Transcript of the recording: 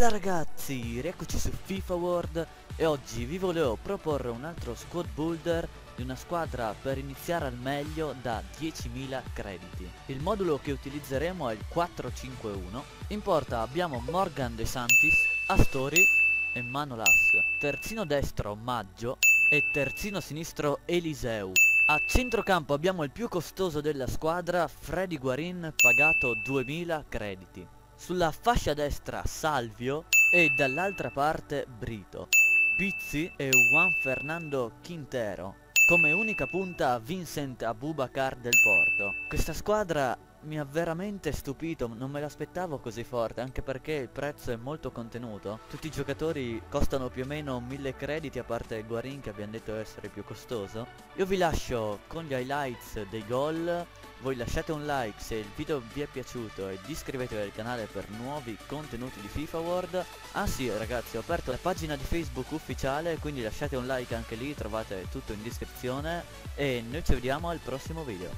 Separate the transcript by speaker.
Speaker 1: Bella ragazzi, rieccoci su FIFA World e oggi vi volevo proporre un altro squad builder di una squadra per iniziare al meglio da 10.000 crediti. Il modulo che utilizzeremo è il 451. In porta abbiamo Morgan De Santis, Astori e Manolas. Terzino destro Maggio e terzino sinistro Eliseu. A centrocampo abbiamo il più costoso della squadra, Freddy Guarin, pagato 2000 crediti. Sulla fascia destra Salvio e dall'altra parte Brito. Pizzi e Juan Fernando Quintero. Come unica punta Vincent Abubakar del Porto. Questa squadra mi ha veramente stupito, non me l'aspettavo così forte, anche perché il prezzo è molto contenuto. Tutti i giocatori costano più o meno 1000 crediti, a parte Guarin che abbiamo detto essere più costoso. Io vi lascio con gli highlights dei gol, voi lasciate un like se il video vi è piaciuto e iscrivetevi al canale per nuovi contenuti di FIFA World. Ah sì ragazzi ho aperto la pagina di Facebook ufficiale quindi lasciate un like anche lì, trovate tutto in descrizione e noi ci vediamo al prossimo video.